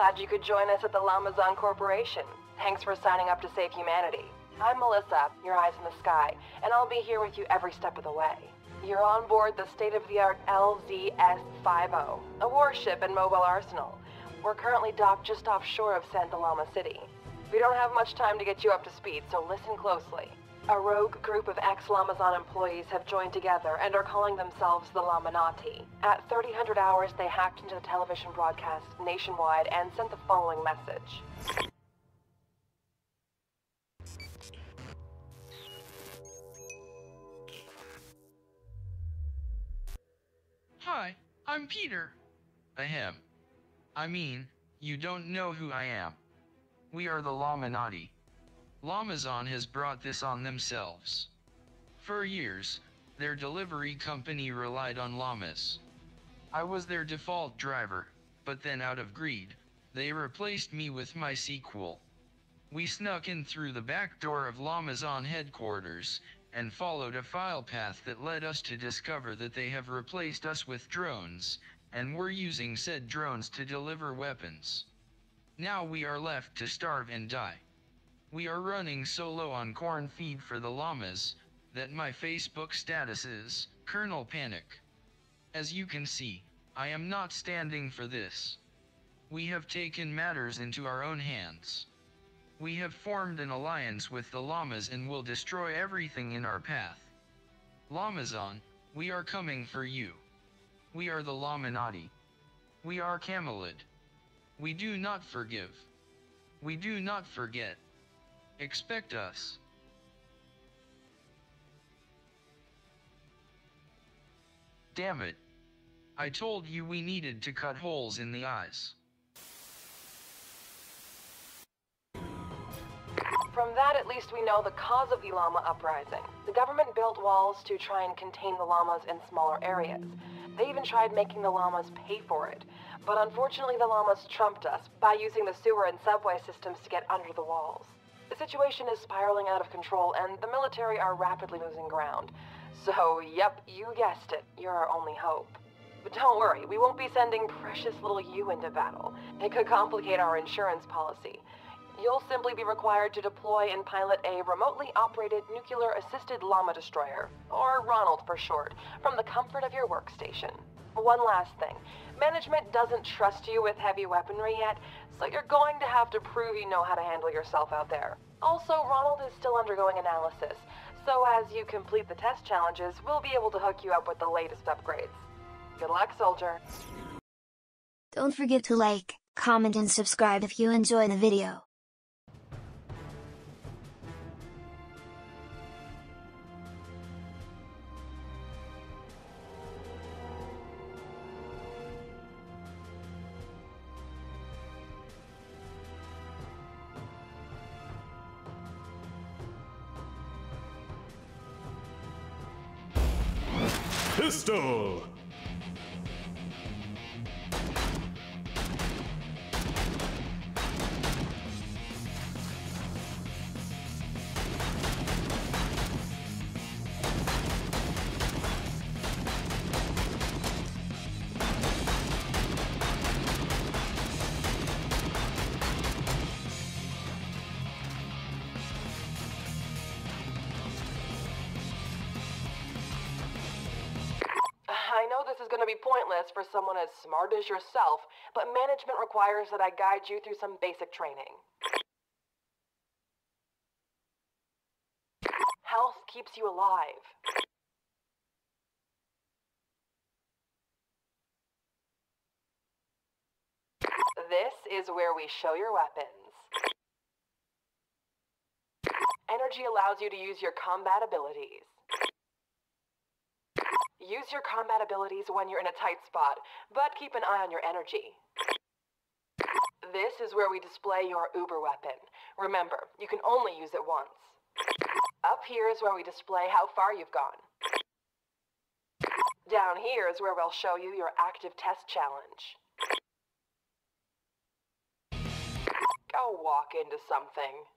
glad you could join us at the Lamazon Corporation. Thanks for signing up to save humanity. I'm Melissa, your eyes in the sky, and I'll be here with you every step of the way. You're on board the state-of-the-art LZS-50, a warship and mobile arsenal. We're currently docked just offshore of Santa Llama City. We don't have much time to get you up to speed, so listen closely. A rogue group of ex-Lamazon employees have joined together and are calling themselves the Laminati. At 3000 hours, they hacked into the television broadcast nationwide and sent the following message. Hi, I'm Peter. Ahem. I mean, you don't know who I am. We are the Laminati. Lamazon has brought this on themselves. For years, their delivery company relied on llamas. I was their default driver, but then out of greed, they replaced me with MySQL. We snuck in through the back door of Lamazon headquarters, and followed a file path that led us to discover that they have replaced us with drones, and were using said drones to deliver weapons. Now we are left to starve and die. We are running so low on corn feed for the llamas, that my Facebook status is, Kernel Panic. As you can see, I am not standing for this. We have taken matters into our own hands. We have formed an alliance with the llamas and will destroy everything in our path. Lamazon, we are coming for you. We are the Laminati. We are Camelid. We do not forgive. We do not forget. Expect us. Damn it. I told you we needed to cut holes in the eyes. From that, at least we know the cause of the llama uprising. The government built walls to try and contain the llamas in smaller areas. They even tried making the llamas pay for it. But unfortunately, the llamas trumped us by using the sewer and subway systems to get under the walls. The situation is spiraling out of control, and the military are rapidly losing ground. So, yep, you guessed it. You're our only hope. But don't worry, we won't be sending precious little you into battle. It could complicate our insurance policy. You'll simply be required to deploy and pilot a remotely operated nuclear assisted llama destroyer, or Ronald for short, from the comfort of your workstation. One last thing. Management doesn't trust you with heavy weaponry yet, so you're going to have to prove you know how to handle yourself out there. Also, Ronald is still undergoing analysis, so as you complete the test challenges, we'll be able to hook you up with the latest upgrades. Good luck, soldier. Don't forget to like, comment and subscribe if you enjoy the video. Going to be pointless for someone as smart as yourself, but management requires that I guide you through some basic training. Health keeps you alive. This is where we show your weapons. Energy allows you to use your combat abilities. Use your combat abilities when you're in a tight spot, but keep an eye on your energy. This is where we display your uber weapon. Remember, you can only use it once. Up here is where we display how far you've gone. Down here is where we'll show you your active test challenge. Go walk into something.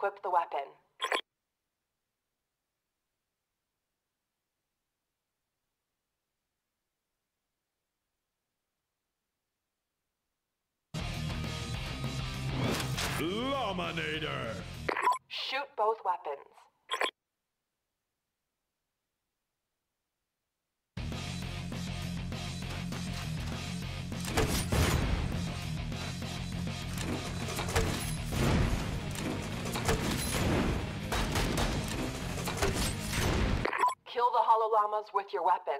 equip the weapon. Shoot both weapons. Llamas with your weapons.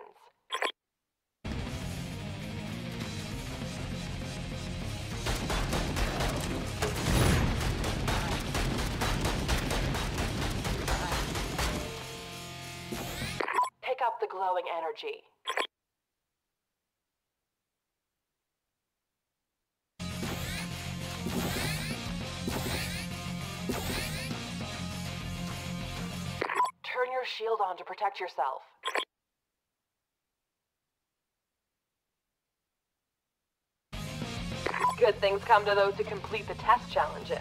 Pick up the glowing energy. Shield on to protect yourself. Good things come to those who complete the test challenges.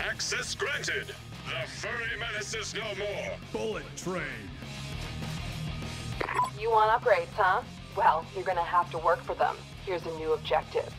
Access granted! The furry menace is no more! Bullet train! You want upgrades, huh? Well, you're gonna have to work for them. Here's a new objective.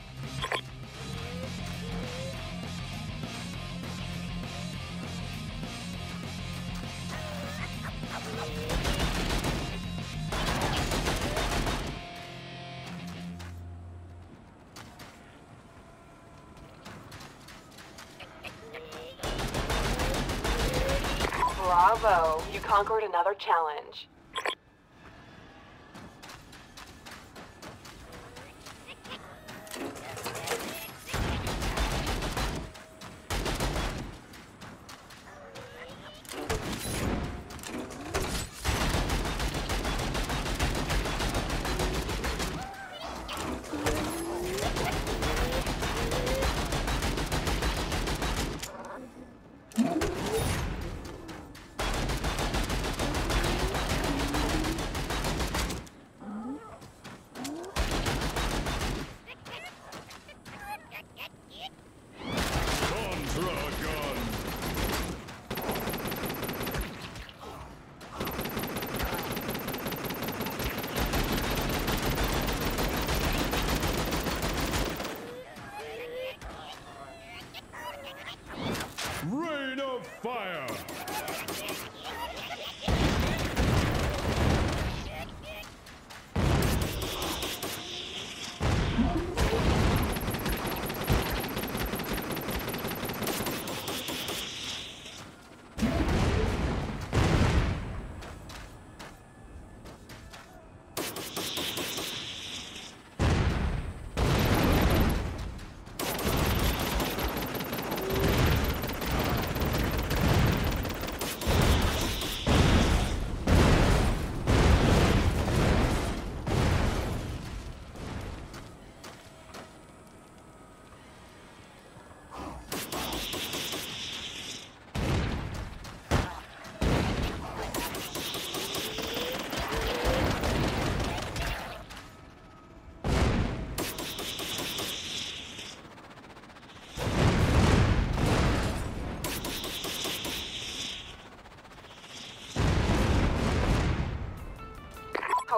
Bravo! You conquered another challenge.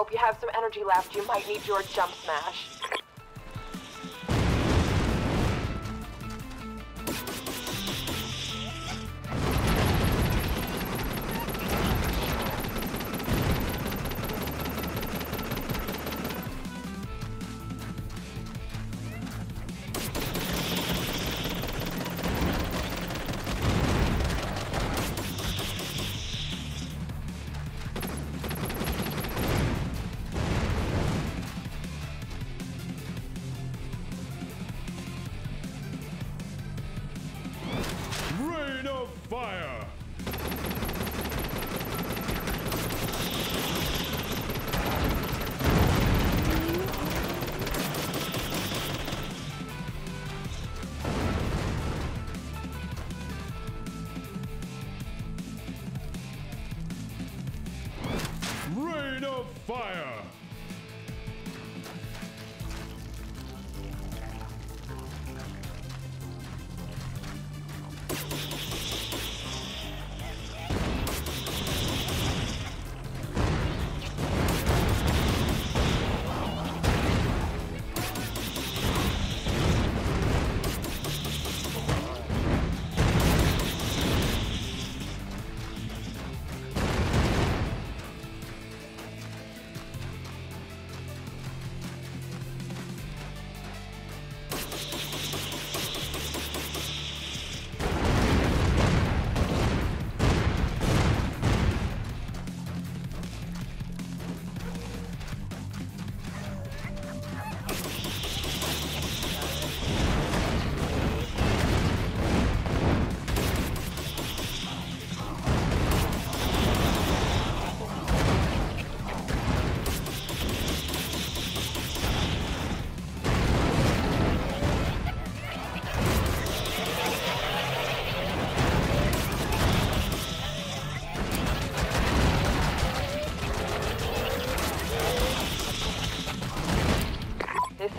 Hope you have some energy left. You might need your jump smash.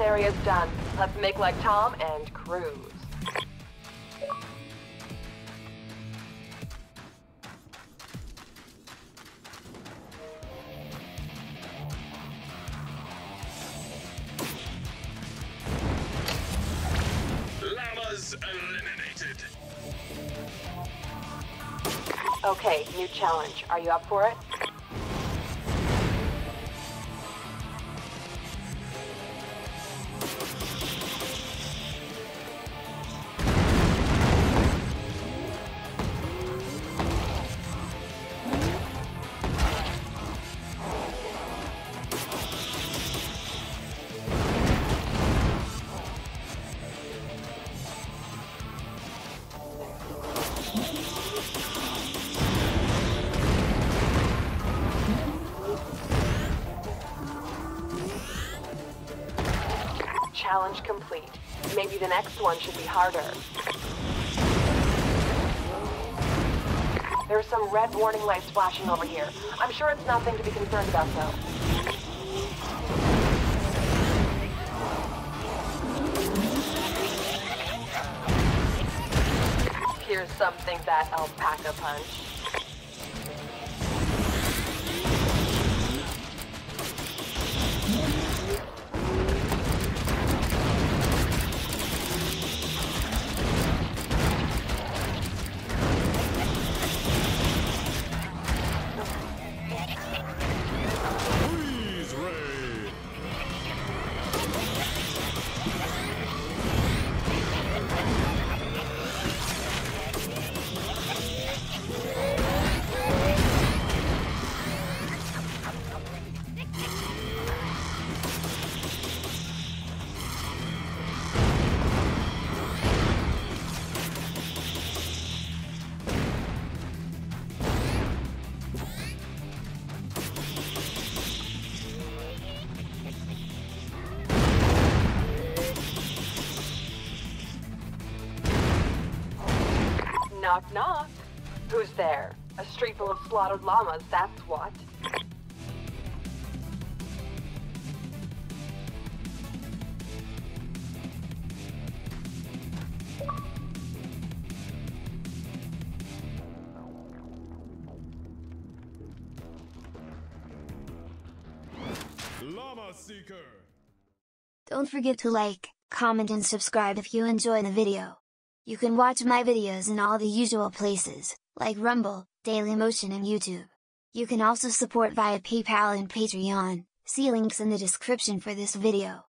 Area's done. Let's make like Tom and cruise. Llamas eliminated. Okay, new challenge. Are you up for it? Challenge complete. Maybe the next one should be harder. There's some red warning lights flashing over here. I'm sure it's nothing to be concerned about, though. Here's something that alpaca punch. Knock knock. Who's there? A street full of slaughtered llamas, that's what. Llama Seeker. Don't forget to like, comment and subscribe if you enjoy the video. You can watch my videos in all the usual places, like Rumble, Dailymotion and YouTube. You can also support via PayPal and Patreon, see links in the description for this video.